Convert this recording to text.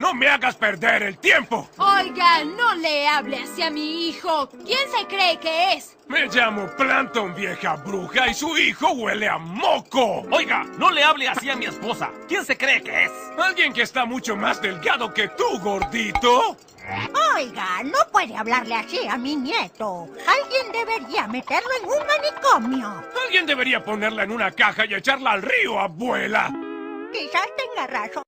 ¡No me hagas perder el tiempo! Oiga, no le hable así a mi hijo. ¿Quién se cree que es? Me llamo Planton, vieja bruja, y su hijo huele a moco. Oiga, no le hable así a mi esposa. ¿Quién se cree que es? ¿Alguien que está mucho más delgado que tú, gordito? Oiga, no puede hablarle así a mi nieto. Alguien debería meterlo en un manicomio. Alguien debería ponerla en una caja y echarla al río, abuela. Quizás tenga razón.